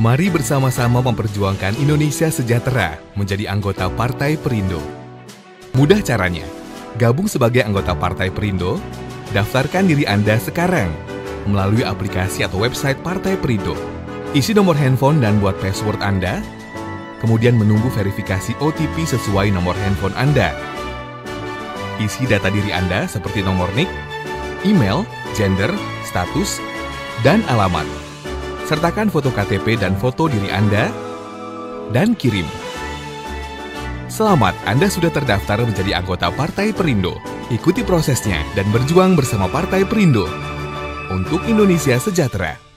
Mari bersama-sama memperjuangkan Indonesia sejahtera menjadi anggota Partai Perindo. Mudah caranya, gabung sebagai anggota Partai Perindo, daftarkan diri Anda sekarang melalui aplikasi atau website Partai Perindo. Isi nomor handphone dan buat password Anda, kemudian menunggu verifikasi OTP sesuai nomor handphone Anda. Isi data diri Anda seperti nomor NIK, email, gender, status, dan alamat. Sertakan foto KTP dan foto diri Anda, dan kirim. Selamat, Anda sudah terdaftar menjadi anggota Partai Perindo. Ikuti prosesnya dan berjuang bersama Partai Perindo untuk Indonesia sejahtera.